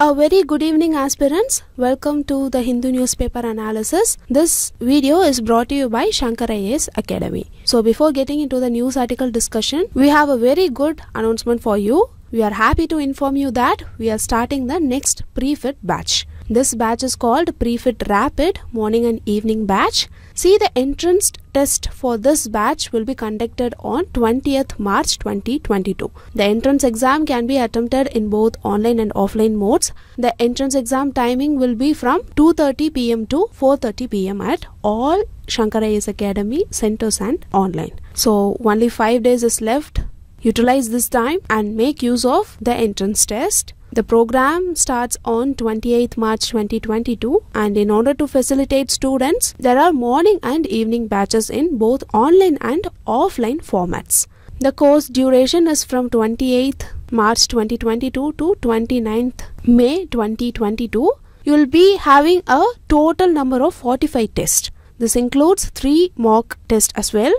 A very good evening, aspirants. Welcome to the Hindu newspaper analysis. This video is brought to you by Shankar IAS Academy. So, before getting into the news article discussion, we have a very good announcement for you. We are happy to inform you that we are starting the next pre-fit batch. This batch is called Pre-Fit Rapid Morning and Evening Batch. See the entrance test for this batch will be conducted on 20th March 2022. The entrance exam can be attempted in both online and offline modes. The entrance exam timing will be from 2:30 pm to 4:30 pm at all Shankar IAS Academy centers and online. So only 5 days is left. Utilize this time and make use of the entrance test. The program starts on 28th March 2022 and in order to facilitate students, there are morning and evening batches in both online and offline formats. The course duration is from 28th March 2022 to 29th May 2022. You will be having a total number of 45 tests. This includes 3 mock tests as well.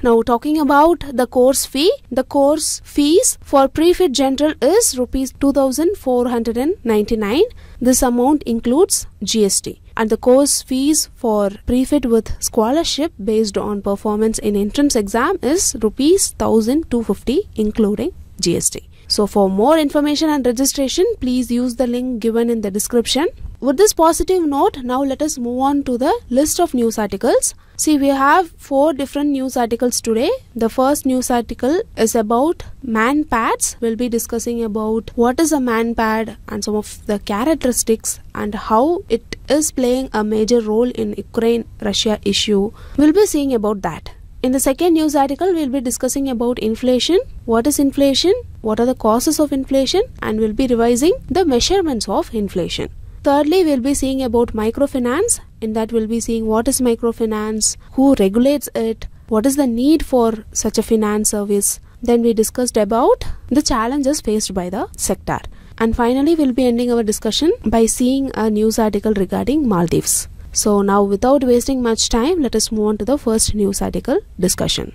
Now talking about the course fee, the course fees for Prefit General is rupees 2499. This amount includes GST and the course fees for Prefit with scholarship based on performance in entrance exam is rupees 1250 including GST. So for more information and registration, please use the link given in the description. With this positive note, now let us move on to the list of news articles. See, we have four different news articles today. The first news article is about man pads. We'll be discussing about what is a man pad and some of the characteristics and how it is playing a major role in Ukraine-Russia issue. We'll be seeing about that. In the second news article, we'll be discussing about inflation. What is inflation? What are the causes of inflation? And we'll be revising the measurements of inflation. Thirdly, we'll be seeing about microfinance. In that, we'll be seeing what is microfinance, who regulates it, what is the need for such a finance service. Then we discussed about the challenges faced by the sector. And finally, we'll be ending our discussion by seeing a news article regarding Maldives. So now without wasting much time, let us move on to the first news article discussion.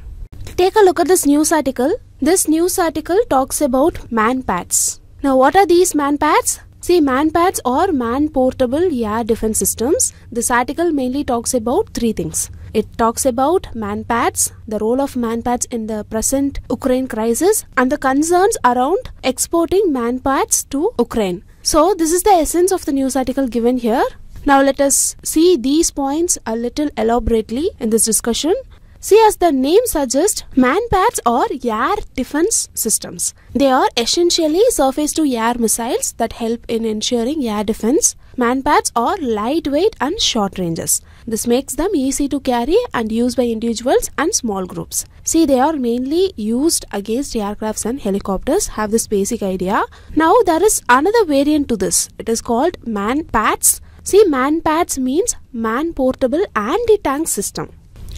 Take a look at this news article. This news article talks about man pads. Now what are these man pads? See, man pads or man portable air defense systems. This article mainly talks about three things. It talks about man pads, the role of man pads in the present Ukraine crisis, and the concerns around exporting man pads to Ukraine. So, this is the essence of the news article given here. Now, let us see these points a little elaborately in this discussion. See, as the name suggests, man pads are air defense systems. They are essentially surface to air missiles that help in ensuring air defense. Manpads are lightweight and short ranges. This makes them easy to carry and use by individuals and small groups. See, they are mainly used against aircrafts and helicopters. Have this basic idea. Now, there is another variant to this. It is called MANPATS. See, MANPATS means man portable anti-tank system.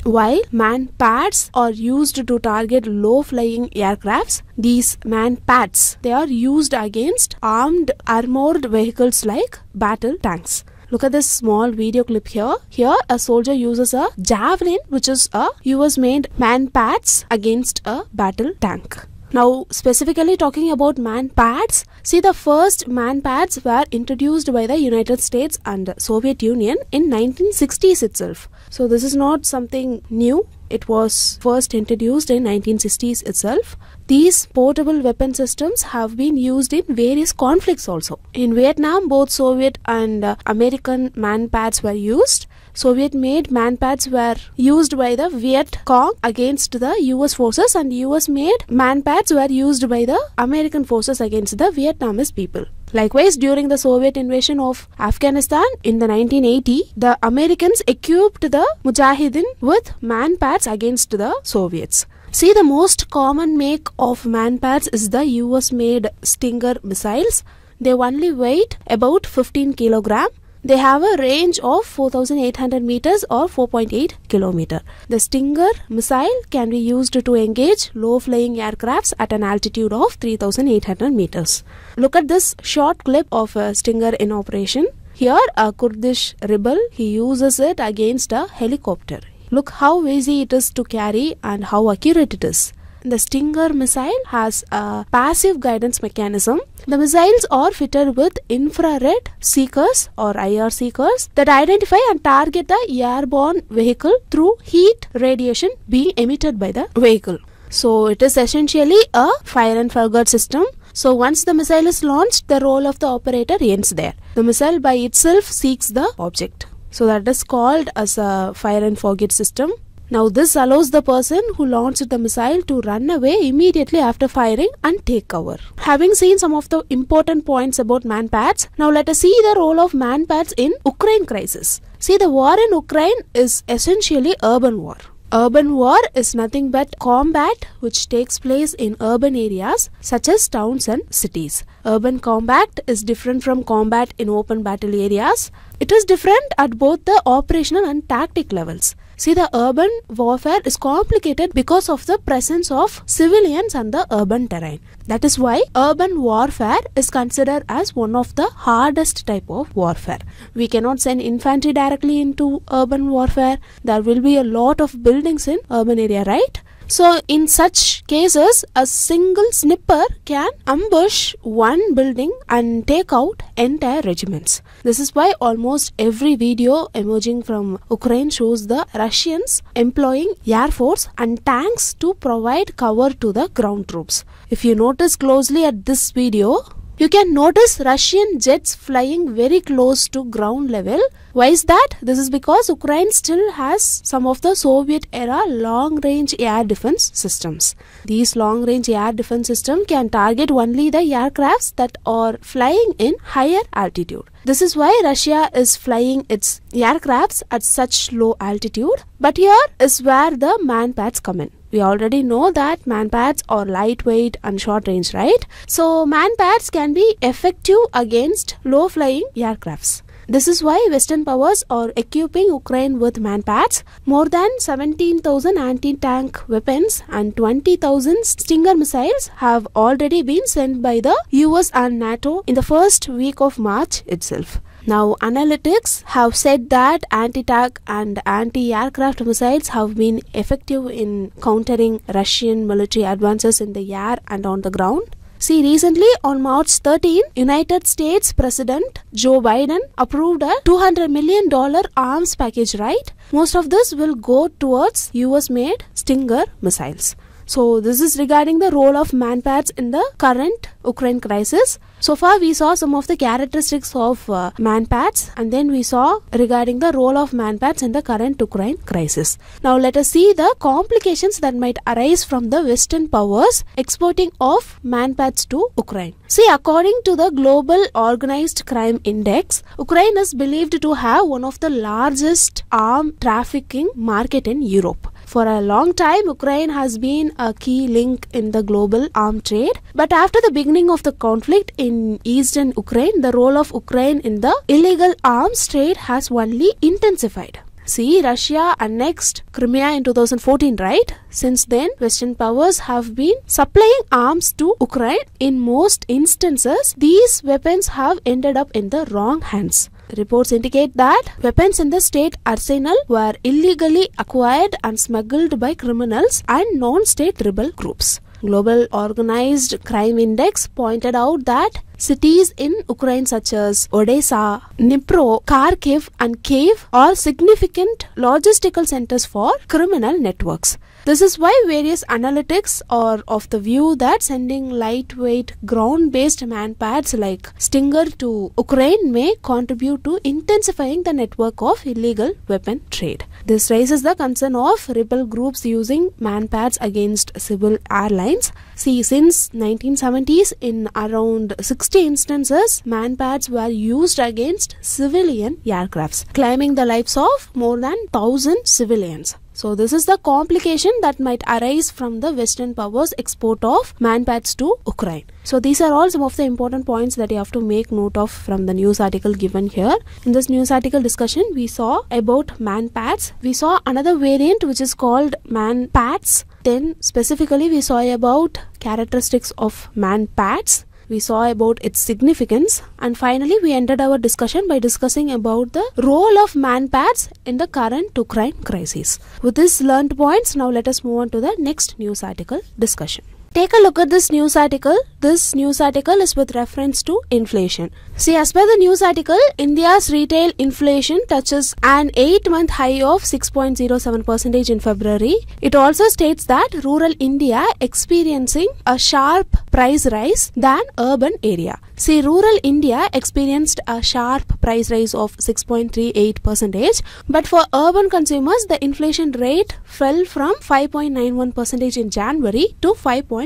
While man pads are used to target low flying aircrafts, these MANPATS they are used against armed armored vehicles like battle tanks. Look at this small video clip here. Here a soldier uses a javelin which is a US made MANPATS against a battle tank. Now, specifically talking about man pads, see the first man pads were introduced by the United States and Soviet Union in 1960s itself. So this is not something new. It was first introduced in 1960s itself. These portable weapon systems have been used in various conflicts also. In Vietnam, both Soviet and uh, American man pads were used. Soviet made man pads were used by the Viet Cong against the US forces and US made man pads were used by the American forces against the Vietnamese people. Likewise, during the Soviet invasion of Afghanistan in the 1980, the Americans equipped the Mujahideen with man pads against the Soviets. See, the most common make of man pads is the US made Stinger missiles. They only weigh about 15 kilogram they have a range of 4800 meters or 4.8 kilometer. The Stinger missile can be used to engage low flying aircrafts at an altitude of 3800 meters. Look at this short clip of a Stinger in operation. Here a Kurdish rebel he uses it against a helicopter. Look how easy it is to carry and how accurate it is. The Stinger missile has a passive guidance mechanism. The missiles are fitted with infrared seekers or IR seekers that identify and target the airborne vehicle through heat radiation being emitted by the vehicle. So it is essentially a fire and forget system. So once the missile is launched, the role of the operator ends there. The missile by itself seeks the object. So that is called as a fire and forget system. Now this allows the person who launched the missile to run away immediately after firing and take cover. Having seen some of the important points about manpads, now let us see the role of manpads in Ukraine crisis. See the war in Ukraine is essentially urban war. Urban war is nothing but combat which takes place in urban areas such as towns and cities. Urban combat is different from combat in open battle areas. It is different at both the operational and tactic levels. See, the urban warfare is complicated because of the presence of civilians and the urban terrain. That is why urban warfare is considered as one of the hardest type of warfare. We cannot send infantry directly into urban warfare. There will be a lot of buildings in urban area, right? So, in such cases, a single snipper can ambush one building and take out entire regiments. This is why almost every video emerging from Ukraine shows the Russians employing air force and tanks to provide cover to the ground troops. If you notice closely at this video, you can notice Russian jets flying very close to ground level. Why is that? This is because Ukraine still has some of the Soviet era long range air defense systems. These long range air defense systems can target only the aircrafts that are flying in higher altitude. This is why Russia is flying its aircrafts at such low altitude. But here is where the manpads come in we already know that manpads are lightweight and short range, right? So manpads can be effective against low flying aircrafts. This is why Western powers are equipping Ukraine with manpads. More than 17,000 anti-tank weapons and 20,000 Stinger missiles have already been sent by the US and NATO in the first week of March itself. Now, analytics have said that anti-tank and anti-aircraft missiles have been effective in countering Russian military advances in the air and on the ground. See, recently on March 13, United States President Joe Biden approved a $200 million arms package, right? Most of this will go towards US made Stinger missiles. So, this is regarding the role of manpads in the current Ukraine crisis. So far, we saw some of the characteristics of uh, manpads and then we saw regarding the role of manpads in the current Ukraine crisis. Now, let us see the complications that might arise from the Western powers exporting of manpads to Ukraine. See, according to the Global Organized Crime Index, Ukraine is believed to have one of the largest arm trafficking market in Europe. For a long time, Ukraine has been a key link in the global arm trade. But after the beginning of the conflict in eastern Ukraine, the role of Ukraine in the illegal arms trade has only intensified. See, Russia annexed Crimea in 2014, right? Since then, Western powers have been supplying arms to Ukraine. In most instances, these weapons have ended up in the wrong hands. Reports indicate that weapons in the state arsenal were illegally acquired and smuggled by criminals and non-state rebel groups. Global Organized Crime Index pointed out that cities in Ukraine such as Odessa, Dnipro, Kharkiv and Kiev are significant logistical centers for criminal networks. This is why various analytics are of the view that sending lightweight ground based manpads like Stinger to Ukraine may contribute to intensifying the network of illegal weapon trade. This raises the concern of rebel groups using manpads against civil airlines. See, since 1970s, in around 60 instances, manpads were used against civilian aircrafts, claiming the lives of more than 1000 civilians. So this is the complication that might arise from the Western powers export of manpads to Ukraine. So these are all some of the important points that you have to make note of from the news article given here. In this news article discussion, we saw about manpats. We saw another variant which is called manpads. Then specifically we saw about characteristics of manpads. We saw about its significance, and finally, we ended our discussion by discussing about the role of manpads in the current Ukraine crisis. With these learned points, now let us move on to the next news article discussion. Take a look at this news article. This news article is with reference to inflation. See, as per the news article, India's retail inflation touches an 8 month high of 6.07% in February. It also states that rural India experiencing a sharp price rise than urban area. See, rural India experienced a sharp price rise of 6.38%, but for urban consumers, the inflation rate fell from 5.91% in January to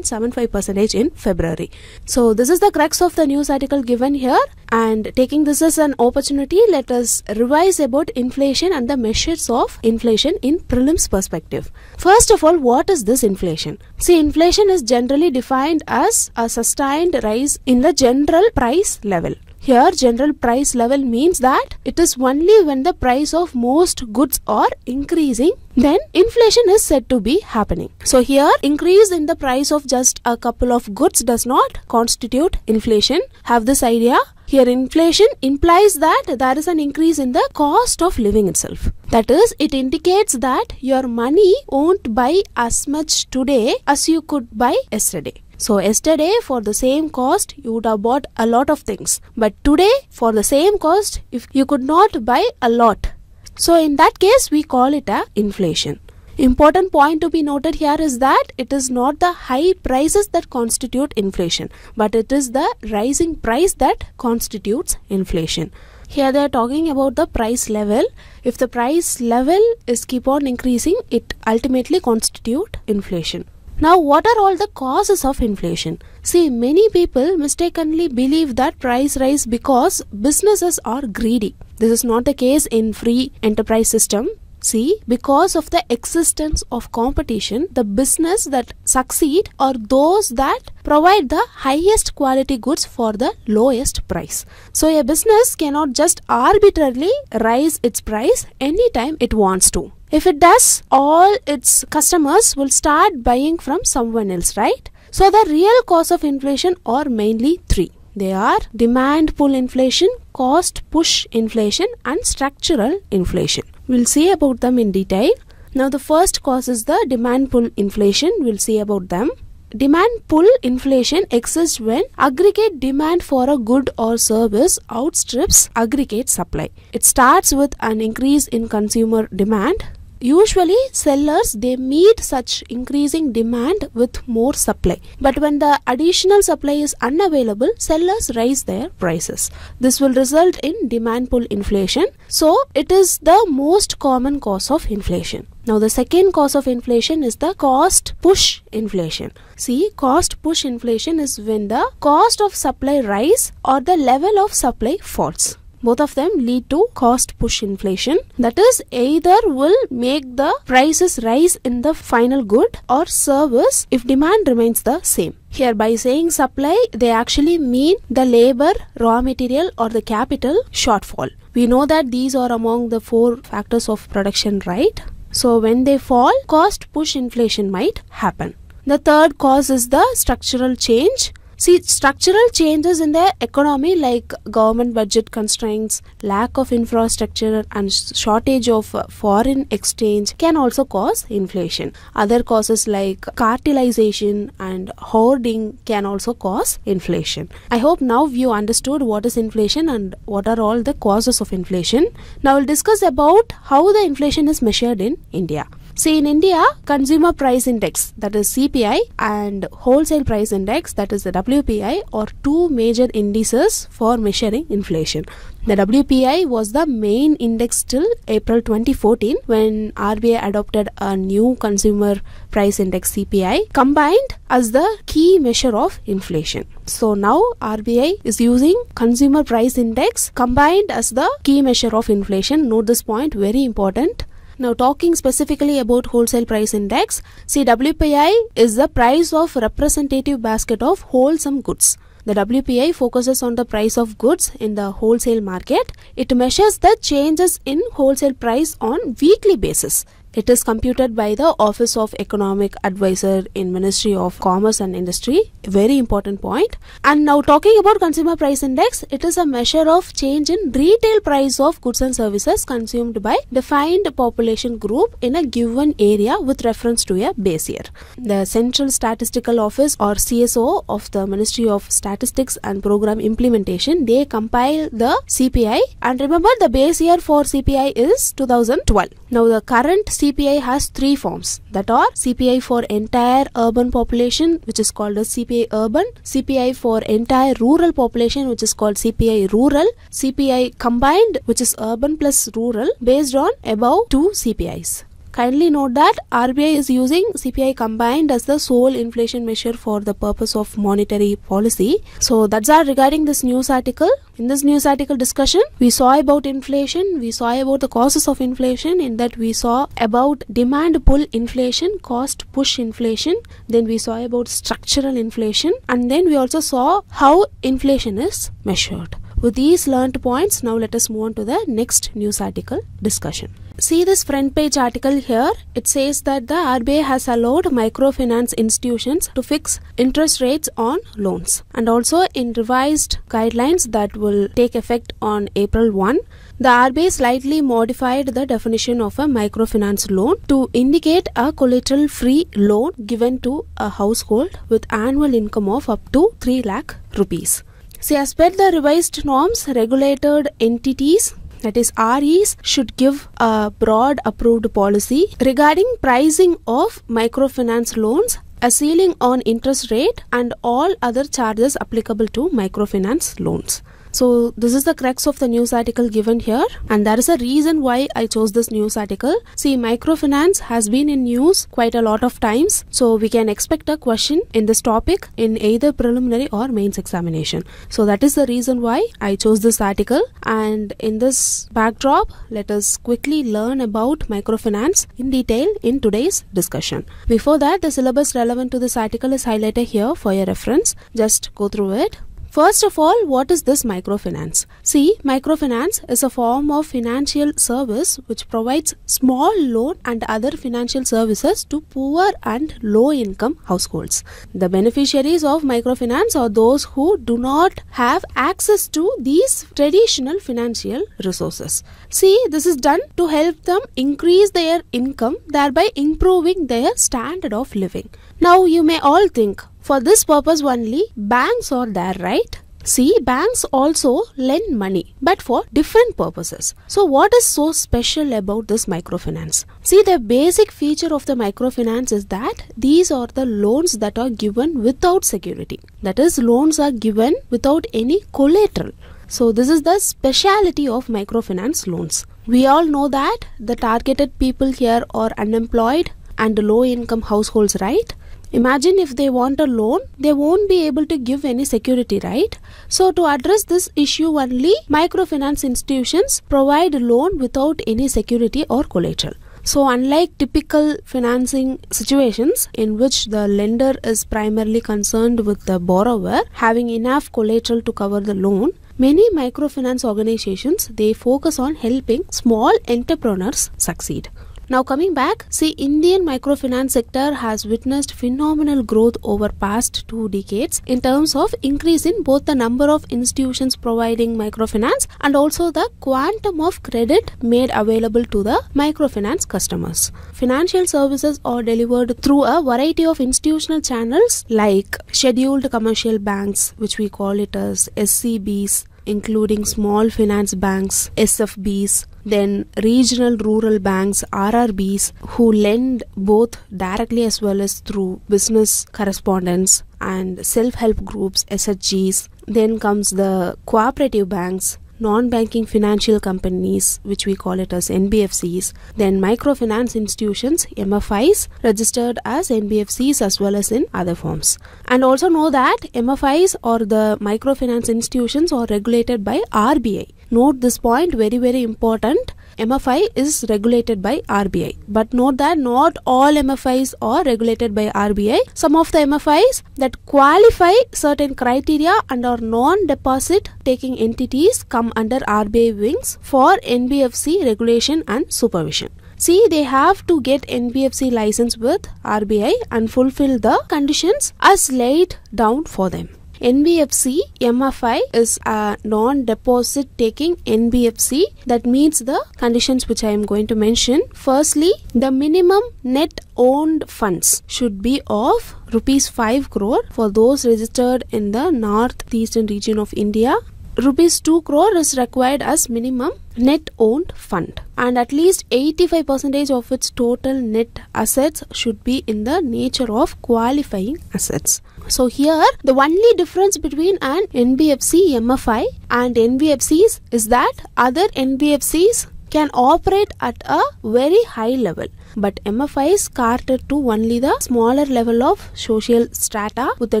5.75% in February. So, this is the crux of the news article given here, and taking this as an opportunity, let us revise about inflation and the measures of inflation in prelims perspective. First of all, what is this inflation? See, inflation is generally defined as a sustained rise in the general price level. Here, general price level means that it is only when the price of most goods are increasing, then inflation is said to be happening. So, here, increase in the price of just a couple of goods does not constitute inflation. Have this idea? Here, inflation implies that there is an increase in the cost of living itself. That is, it indicates that your money won't buy as much today as you could buy yesterday. So yesterday for the same cost you would have bought a lot of things. But today for the same cost if you could not buy a lot. So in that case we call it a inflation. Important point to be noted here is that it is not the high prices that constitute inflation, but it is the rising price that constitutes inflation. Here they are talking about the price level. If the price level is keep on increasing, it ultimately constitute inflation. Now, what are all the causes of inflation? See, many people mistakenly believe that price rise because businesses are greedy. This is not the case in free enterprise system. See, because of the existence of competition, the business that succeed are those that provide the highest quality goods for the lowest price. So a business cannot just arbitrarily rise its price anytime it wants to. If it does, all its customers will start buying from someone else, right? So the real cause of inflation are mainly three. They are demand pull inflation, cost push inflation, and structural inflation. We'll see about them in detail. Now, the first cause is the demand pull inflation. We'll see about them. Demand pull inflation exists when aggregate demand for a good or service outstrips aggregate supply. It starts with an increase in consumer demand Usually sellers they meet such increasing demand with more supply. But when the additional supply is unavailable, sellers raise their prices. This will result in demand pull inflation. So it is the most common cause of inflation. Now the second cause of inflation is the cost push inflation. See cost push inflation is when the cost of supply rise or the level of supply falls both of them lead to cost push inflation. That is either will make the prices rise in the final good or service if demand remains the same. Here by saying supply they actually mean the labor raw material or the capital shortfall. We know that these are among the four factors of production right? So when they fall cost push inflation might happen. The third cause is the structural change See, structural changes in the economy like government budget constraints, lack of infrastructure and shortage of uh, foreign exchange can also cause inflation. Other causes like cartelization and hoarding can also cause inflation. I hope now you understood what is inflation and what are all the causes of inflation. Now we'll discuss about how the inflation is measured in India. See, in India, consumer price index, that is CPI, and wholesale price index, that is the WPI, are two major indices for measuring inflation. The WPI was the main index till April 2014 when RBI adopted a new consumer price index CPI combined as the key measure of inflation. So now RBI is using consumer price index combined as the key measure of inflation. Note this point, very important. Now talking specifically about wholesale price index, see WPI is the price of representative basket of wholesome goods. The WPI focuses on the price of goods in the wholesale market. It measures the changes in wholesale price on weekly basis. It is computed by the Office of Economic Advisor in Ministry of Commerce and Industry. Very important point. And now talking about Consumer Price Index, it is a measure of change in retail price of goods and services consumed by defined population group in a given area with reference to a base year. The Central Statistical Office or CSO of the Ministry of Statistics and Program Implementation, they compile the CPI and remember the base year for CPI is 2012. Now the current CPI has three forms that are CPI for entire urban population which is called as CPI urban, CPI for entire rural population which is called CPI rural, CPI combined which is urban plus rural based on above two CPIs. Kindly note that RBI is using CPI combined as the sole inflation measure for the purpose of monetary policy. So that's all regarding this news article. In this news article discussion, we saw about inflation, we saw about the causes of inflation, in that we saw about demand pull inflation, cost push inflation, then we saw about structural inflation, and then we also saw how inflation is measured. With these learnt points, now let us move on to the next news article discussion. See this front page article here. It says that the RBI has allowed microfinance institutions to fix interest rates on loans. And also in revised guidelines that will take effect on April 1, the RBI slightly modified the definition of a microfinance loan to indicate a collateral free loan given to a household with annual income of up to 3 lakh rupees. See, as per the revised norms, regulated entities that is REs should give a broad approved policy regarding pricing of microfinance loans a ceiling on interest rate and all other charges applicable to microfinance loans. So this is the crux of the news article given here and there is a reason why I chose this news article. See microfinance has been in news quite a lot of times so we can expect a question in this topic in either preliminary or mains examination. So that is the reason why I chose this article and in this backdrop let us quickly learn about microfinance in detail in today's discussion. Before that the syllabus relevant to this article is highlighted here for your reference. Just go through it. First of all, what is this microfinance? See, microfinance is a form of financial service which provides small loan and other financial services to poor and low income households. The beneficiaries of microfinance are those who do not have access to these traditional financial resources. See, this is done to help them increase their income, thereby improving their standard of living. Now, you may all think, for this purpose only, banks are there, right? See, banks also lend money, but for different purposes. So, what is so special about this microfinance? See, the basic feature of the microfinance is that these are the loans that are given without security. That is, loans are given without any collateral. So, this is the speciality of microfinance loans. We all know that the targeted people here are unemployed and low income households, right? Imagine if they want a loan, they won't be able to give any security, right? So, to address this issue only, microfinance institutions provide loan without any security or collateral. So, unlike typical financing situations in which the lender is primarily concerned with the borrower having enough collateral to cover the loan, many microfinance organizations they focus on helping small entrepreneurs succeed. Now coming back, see Indian microfinance sector has witnessed phenomenal growth over past two decades in terms of increase in both the number of institutions providing microfinance and also the quantum of credit made available to the microfinance customers. Financial services are delivered through a variety of institutional channels like scheduled commercial banks which we call it as SCBs including small finance banks, SFBs, then regional rural banks, RRBs, who lend both directly as well as through business correspondence and self help groups, SHGs. Then comes the cooperative banks, non-banking financial companies which we call it as NBFCs then microfinance institutions MFIs registered as NBFCs as well as in other forms. And also know that MFIs or the microfinance institutions are regulated by RBI note this point very very important MFI is regulated by RBI. But note that not all MFIs are regulated by RBI. Some of the MFIs that qualify certain criteria and are non-deposit taking entities come under RBI wings for NBFC regulation and supervision. See, they have to get NBFC license with RBI and fulfill the conditions as laid down for them. NBFC MFI is a non deposit taking NBFC that meets the conditions which I am going to mention. Firstly, the minimum net owned funds should be of rupees 5 crore for those registered in the northeastern region of India. Rupees 2 crore is required as minimum net owned fund. And at least 85% of its total net assets should be in the nature of qualifying assets so here the only difference between an nbfc mfi and nbfcs is that other nbfcs can operate at a very high level but MFIs cater to only the smaller level of social strata with the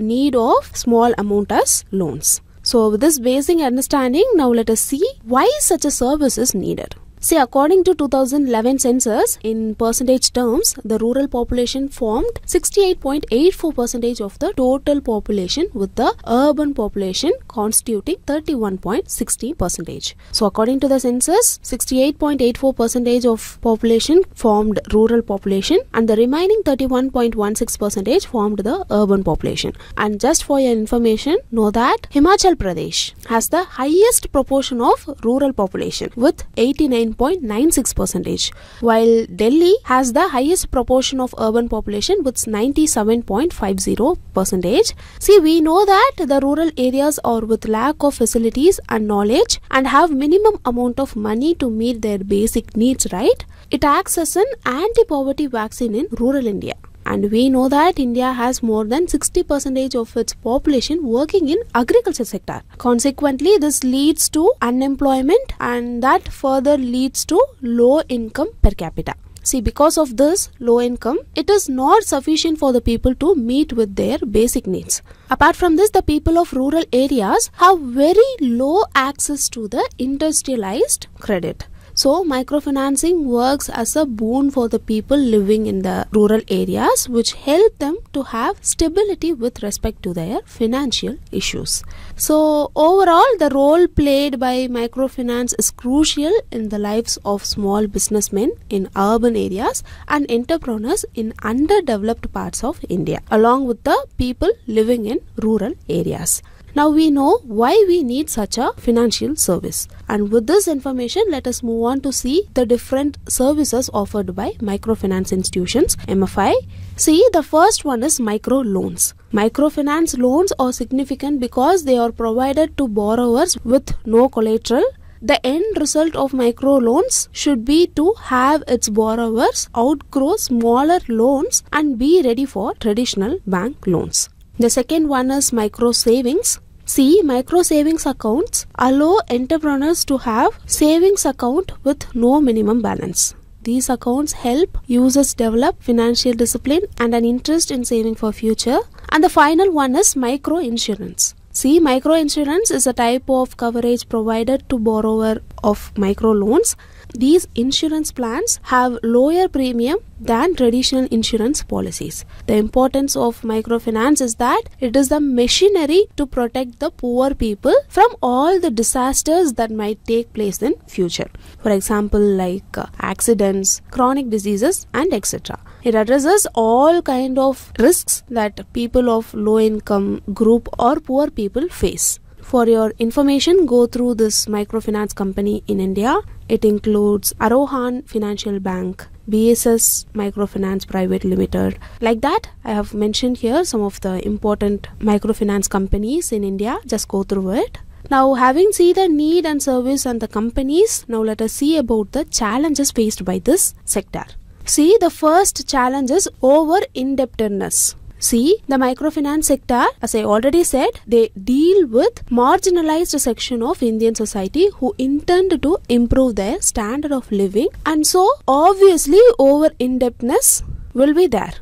need of small amount as loans. So with this basic understanding, now let us see why such a service is needed. See, according to 2011 census, in percentage terms, the rural population formed 68.84 percentage of the total population, with the urban population constituting 31.60 percentage. So, according to the census, 68.84 percentage of population formed rural population, and the remaining 31.16 percentage formed the urban population. And just for your information, know that Himachal Pradesh has the highest proportion of rural population with 89 9.96 percentage, while Delhi has the highest proportion of urban population with 97.50 percentage. See, we know that the rural areas are with lack of facilities and knowledge and have minimum amount of money to meet their basic needs, right? It acts as an anti-poverty vaccine in rural India and we know that India has more than 60% of its population working in agriculture sector. Consequently, this leads to unemployment and that further leads to low income per capita. See, because of this low income, it is not sufficient for the people to meet with their basic needs. Apart from this, the people of rural areas have very low access to the industrialized credit. So, microfinancing works as a boon for the people living in the rural areas, which help them to have stability with respect to their financial issues. So, overall, the role played by microfinance is crucial in the lives of small businessmen in urban areas and entrepreneurs in underdeveloped parts of India, along with the people living in rural areas. Now we know why we need such a financial service. And with this information, let us move on to see the different services offered by microfinance institutions, MFI. See, the first one is micro loans. Microfinance loans are significant because they are provided to borrowers with no collateral the end result of micro loans should be to have its borrowers outgrow smaller loans and be ready for traditional bank loans. The second one is micro savings. See, micro savings accounts allow entrepreneurs to have savings account with no minimum balance. These accounts help users develop financial discipline and an interest in saving for future. And the final one is micro insurance. See, micro insurance is a type of coverage provided to borrower of micro loans these insurance plans have lower premium than traditional insurance policies. The importance of microfinance is that it is the machinery to protect the poor people from all the disasters that might take place in future. For example, like uh, accidents, chronic diseases and etc. It addresses all kind of risks that people of low income group or poor people face. For your information, go through this microfinance company in India. It includes Arohan Financial Bank, BSS Microfinance Private Limited. Like that, I have mentioned here some of the important microfinance companies in India. Just go through it. Now, having seen the need and service and the companies, now let us see about the challenges faced by this sector. See, the first challenge is over indebtedness. See, the microfinance sector, as I already said, they deal with marginalized section of Indian society who intend to improve their standard of living and so obviously over indebtedness will be there.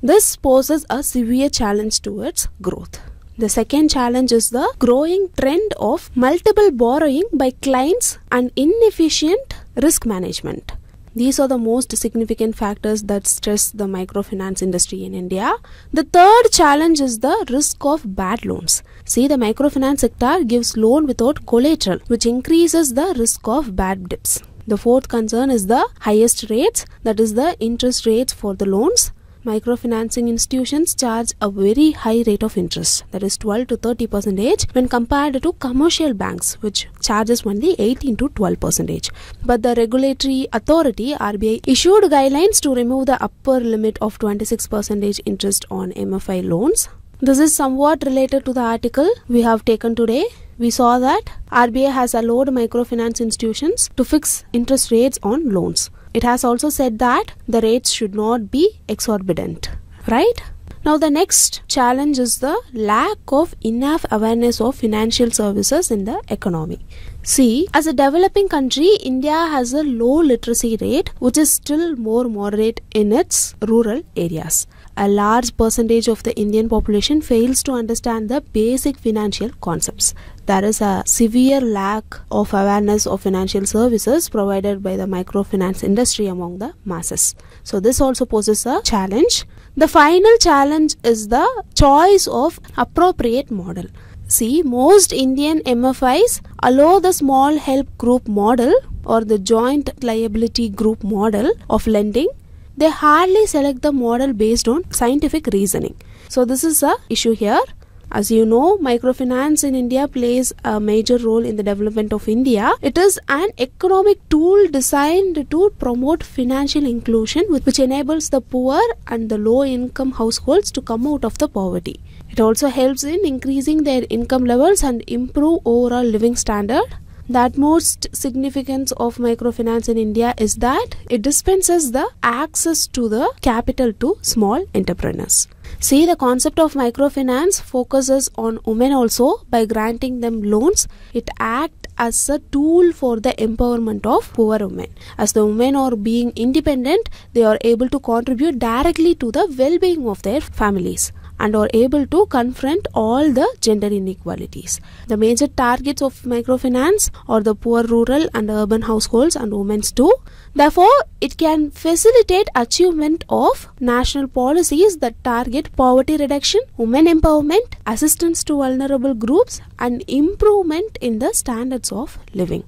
This poses a severe challenge towards growth. The second challenge is the growing trend of multiple borrowing by clients and inefficient risk management. These are the most significant factors that stress the microfinance industry in India. The third challenge is the risk of bad loans. See, the microfinance sector gives loan without collateral, which increases the risk of bad debts. The fourth concern is the highest rates, that is the interest rates for the loans microfinancing institutions charge a very high rate of interest that is 12 to 30 percentage when compared to commercial banks which charges only 18 to 12 percentage. But the regulatory authority RBI issued guidelines to remove the upper limit of 26 percentage interest on MFI loans. This is somewhat related to the article we have taken today. We saw that RBI has allowed microfinance institutions to fix interest rates on loans it has also said that the rates should not be exorbitant, right? Now, the next challenge is the lack of enough awareness of financial services in the economy. See, as a developing country, India has a low literacy rate, which is still more moderate in its rural areas. A large percentage of the Indian population fails to understand the basic financial concepts there is a severe lack of awareness of financial services provided by the microfinance industry among the masses. So, this also poses a challenge. The final challenge is the choice of appropriate model. See, most Indian MFIs allow the small help group model or the joint liability group model of lending. They hardly select the model based on scientific reasoning. So, this is a issue here. As you know, microfinance in India plays a major role in the development of India. It is an economic tool designed to promote financial inclusion, which enables the poor and the low income households to come out of the poverty. It also helps in increasing their income levels and improve overall living standard. The utmost significance of microfinance in India is that it dispenses the access to the capital to small entrepreneurs. See, the concept of microfinance focuses on women also by granting them loans. It acts as a tool for the empowerment of poor women. As the women are being independent, they are able to contribute directly to the well being of their families and are able to confront all the gender inequalities. The major targets of microfinance are the poor rural and urban households and women too. Therefore, it can facilitate achievement of national policies that target poverty reduction, women empowerment, assistance to vulnerable groups and improvement in the standards of living.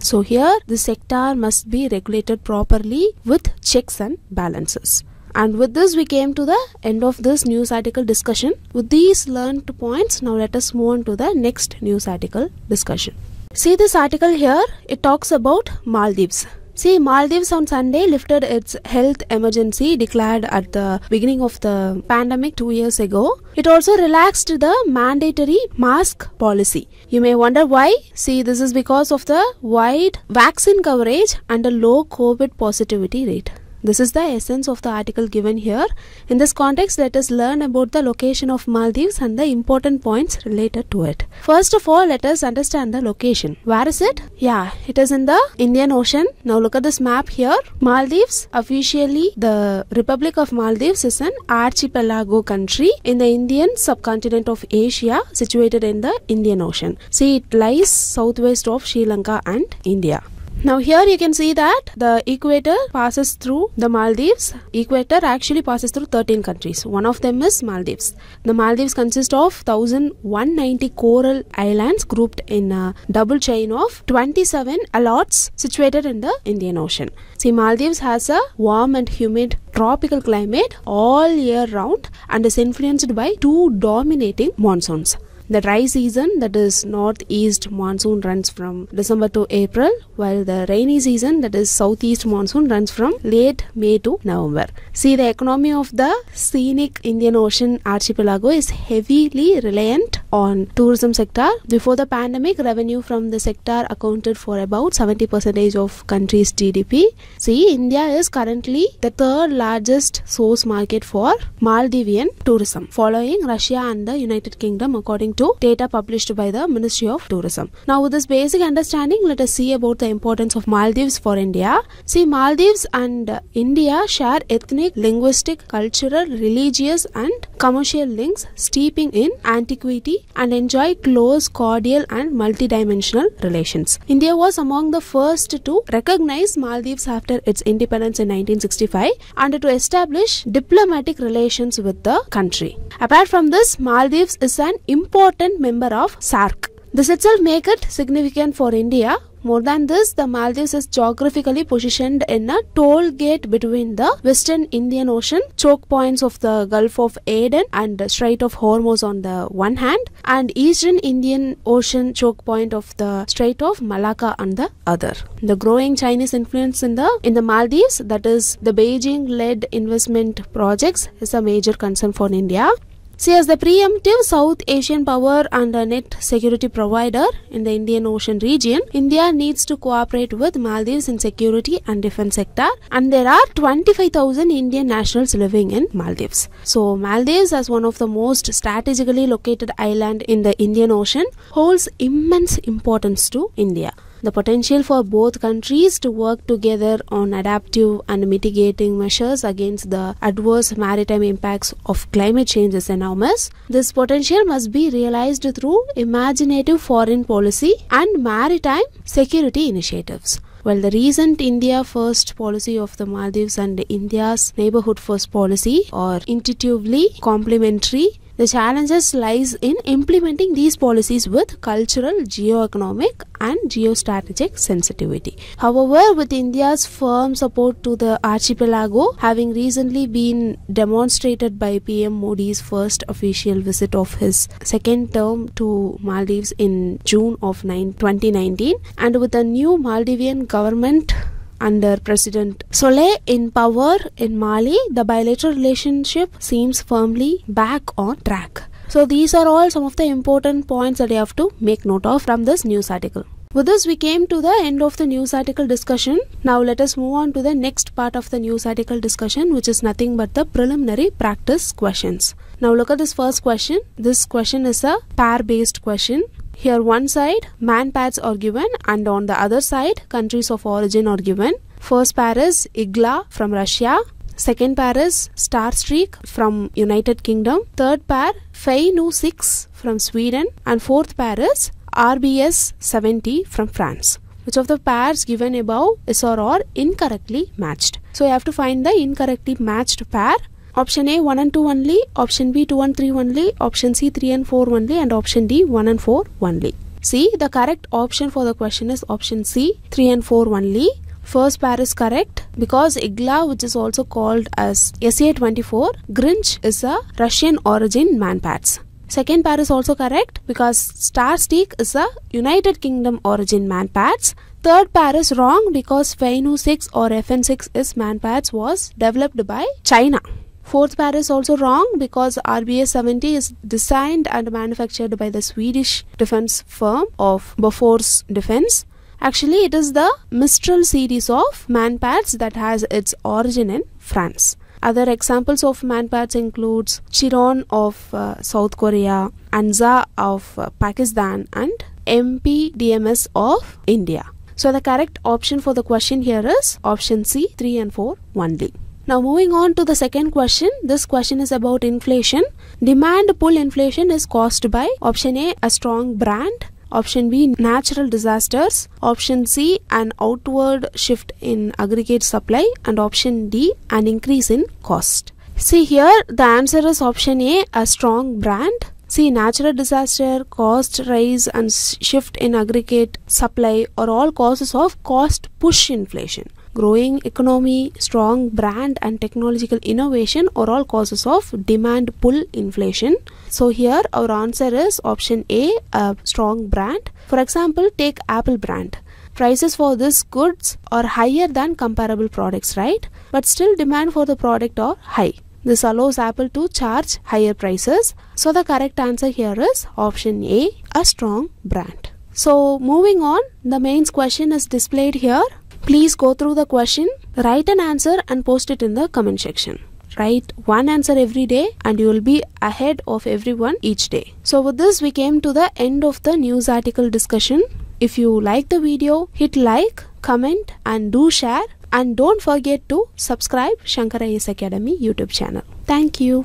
So here the sector must be regulated properly with checks and balances. And with this, we came to the end of this news article discussion. With these learned points, now let us move on to the next news article discussion. See this article here, it talks about Maldives. See, Maldives on Sunday lifted its health emergency declared at the beginning of the pandemic two years ago. It also relaxed the mandatory mask policy. You may wonder why. See, this is because of the wide vaccine coverage and a low COVID positivity rate. This is the essence of the article given here. In this context, let us learn about the location of Maldives and the important points related to it. First of all, let us understand the location. Where is it? Yeah, it is in the Indian Ocean. Now look at this map here. Maldives, officially the Republic of Maldives is an archipelago country in the Indian subcontinent of Asia situated in the Indian Ocean. See, it lies southwest of Sri Lanka and India. Now here you can see that the equator passes through the Maldives. Equator actually passes through 13 countries. One of them is Maldives. The Maldives consist of 1190 coral islands grouped in a double chain of 27 islets situated in the Indian Ocean. See Maldives has a warm and humid tropical climate all year round and is influenced by two dominating monsoons. The dry season, that is northeast monsoon, runs from December to April, while the rainy season, that is southeast monsoon, runs from late May to November. See, the economy of the scenic Indian Ocean archipelago is heavily reliant on tourism sector. Before the pandemic, revenue from the sector accounted for about 70% of country's GDP. See, India is currently the third largest source market for Maldivian tourism, following Russia and the United Kingdom, according to data published by the Ministry of Tourism. Now, with this basic understanding, let us see about the importance of Maldives for India. See, Maldives and uh, India share ethnic, linguistic, cultural, religious, and commercial links steeping in antiquity and enjoy close, cordial, and multidimensional relations. India was among the first to recognize Maldives after its independence in 1965 and to establish diplomatic relations with the country. Apart from this, Maldives is an important member of SAARC. This itself make it significant for India more than this, the Maldives is geographically positioned in a toll gate between the Western Indian Ocean, choke points of the Gulf of Aden and Strait of Hormuz on the one hand, and Eastern Indian Ocean choke point of the Strait of Malacca on the other. The growing Chinese influence in the in the Maldives, that is the Beijing-led investment projects, is a major concern for India. See, as the preemptive South Asian power and a net security provider in the Indian Ocean region, India needs to cooperate with Maldives in security and defense sector. And there are 25,000 Indian nationals living in Maldives. So, Maldives, as one of the most strategically located island in the Indian Ocean, holds immense importance to India. The potential for both countries to work together on adaptive and mitigating measures against the adverse maritime impacts of climate change is enormous. This potential must be realized through imaginative foreign policy and maritime security initiatives. Well, the recent India First policy of the Maldives and India's Neighborhood First policy are intuitively complementary the challenges lies in implementing these policies with cultural, geo-economic and geostrategic sensitivity. However, with India's firm support to the archipelago having recently been demonstrated by PM Modi's first official visit of his second term to Maldives in June of 2019 and with a new Maldivian government under President Solih in power in Malé, the bilateral relationship seems firmly back on track. So, these are all some of the important points that you have to make note of from this news article. With this, we came to the end of the news article discussion. Now, let us move on to the next part of the news article discussion, which is nothing but the preliminary practice questions. Now, look at this first question. This question is a pair based question. Here one side manpads are given and on the other side countries of origin are given. First pair is Igla from Russia. Second pair is Starstreak from United Kingdom. Third pair Feinu 6 from Sweden. And fourth pair is RBS 70 from France. Which of the pairs given above is or are incorrectly matched. So you have to find the incorrectly matched pair Option A 1 and 2 only, option B 2 and 3 only, option C 3 and 4 only and option D 1 and 4 only. See the correct option for the question is option C 3 and 4 only. First pair is correct because Igla which is also called as SA24 Grinch is a Russian origin manpads. Second pair is also correct because Starstreak is a United Kingdom origin manpads. Third pair is wrong because Feinu 6 or FN6 is manpads was developed by China. Fourth pair is also wrong because RBA-70 is designed and manufactured by the Swedish defense firm of Bofors Defense. Actually, it is the Mistral series of manpads that has its origin in France. Other examples of manpads includes Chiron of uh, South Korea, Anza of uh, Pakistan and MPDMS of India. So the correct option for the question here is option C 3 and 4 only. Now moving on to the second question. This question is about inflation. Demand pull inflation is caused by option A a strong brand, option B natural disasters, option C an outward shift in aggregate supply and option D an increase in cost. See here the answer is option A a strong brand. See, natural disaster, cost rise, and shift in aggregate supply are all causes of cost push inflation growing economy, strong brand, and technological innovation are all causes of demand pull inflation. So, here our answer is option A, a strong brand. For example, take Apple brand. Prices for these goods are higher than comparable products, right? But still, demand for the product are high. This allows Apple to charge higher prices. So, the correct answer here is option A, a strong brand. So, moving on, the mains question is displayed here. Please go through the question, write an answer and post it in the comment section. write one answer every day and you will be ahead of everyone each day. So with this we came to the end of the news article discussion. If you like the video, hit like, comment and do share and don't forget to subscribe Shankar IAS Academy YouTube channel. Thank you.